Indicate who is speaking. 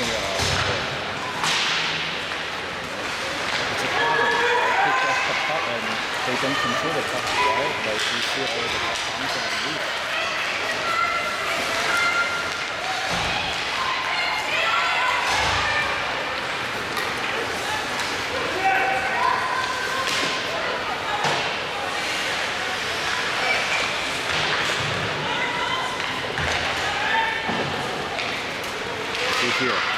Speaker 1: something. Uh, it's a problem. And they don't control the cup, right? Like you see all the cup the and leave. here.